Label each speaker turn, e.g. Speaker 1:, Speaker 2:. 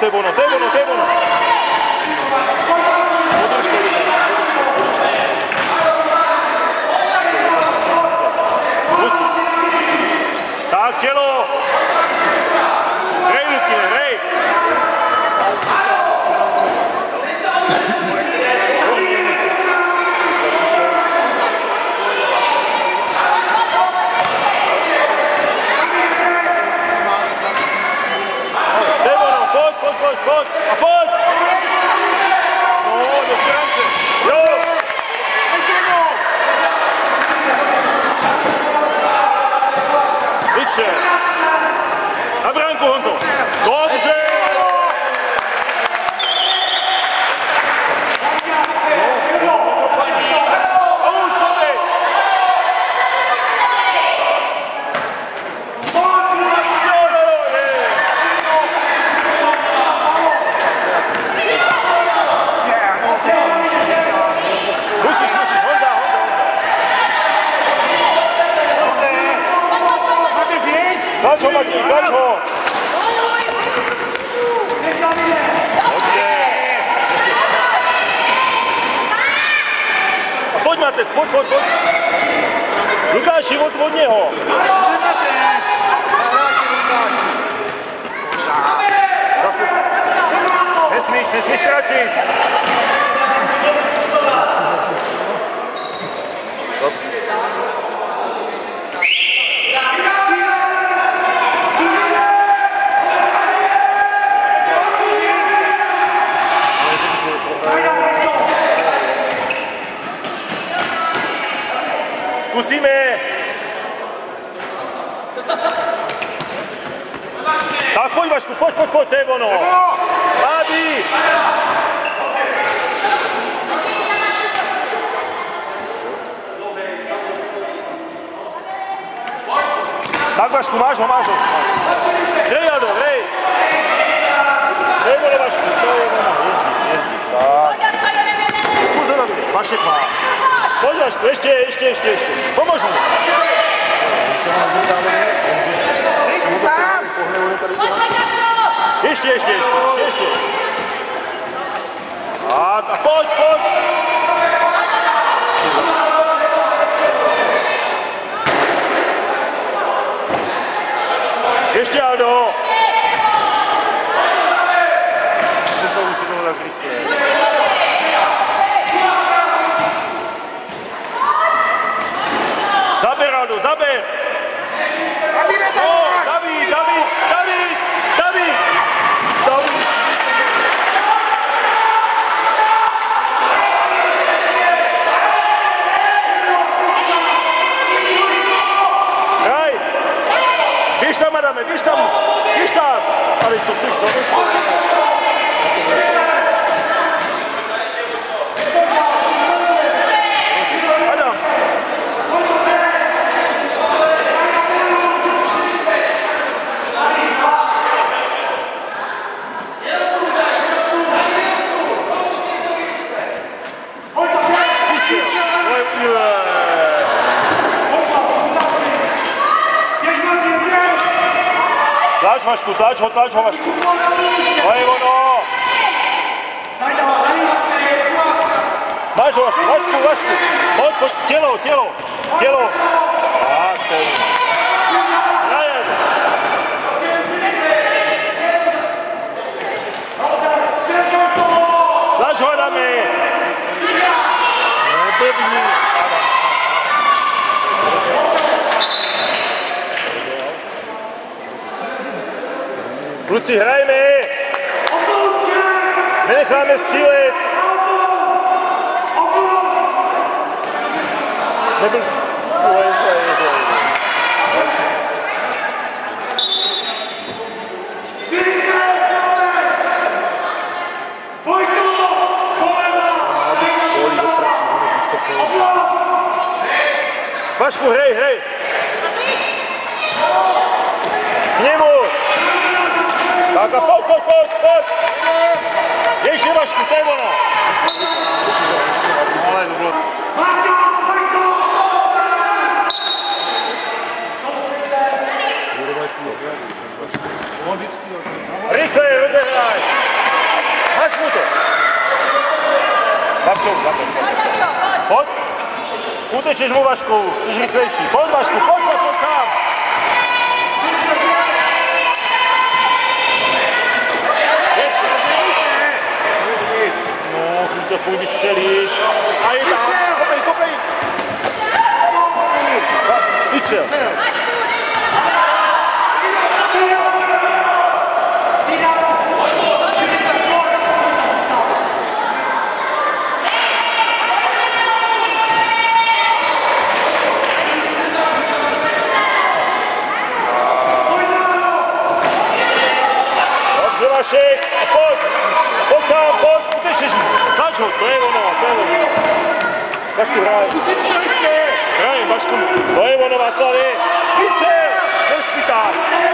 Speaker 1: 手ボノ手ボノ手ボノ Look. Ho, Matěj, tlač ho. Dobře. Pojď, Matec, pojď, pojď, pojď. Lukáši, od, od něho. Zase. Nesmíš, nesmíš ztratit. Zkusíme. Kusi me! Tako Ivašku, pod, pod, pod, evo ono! Adi! Tako Ivašku, mažu, mažu! Rejado, rej! Evo je Ivašku, to je ono, jezdi, jezdi, tako! Uzorobili, baš je pa! Podjašku, ešte, ešte, ešte, ešte! Ještě, ještě. Ještě, ještě, ještě, a pojď, pojď. Ještě Aldo. Tlač Vašku, tlač ho, tlač ho Vašku. To je ono. Máš ho Vašku, Vašku, Vašku. Pojď, pojď, tělo, tělo, tělo. Tak, to je ono. Ryan. Tlač ho, Adame. Neblbni. Kluci, hrajme! Nenecháme střílet! Nebyl... Jo, je zle, Jeśli masz kutema! Ale to było... Rychlej, odegraj! Masz mu to! Babcią, babcią. Pod? Kutę się żmuwasz koło, chcesz rychlejszy. Pod masz kutę. spójnie strzeli. A i tam! Kopej, kopej! Idźcie! Vaskurai. Bravo, Vaskurai. Hospital!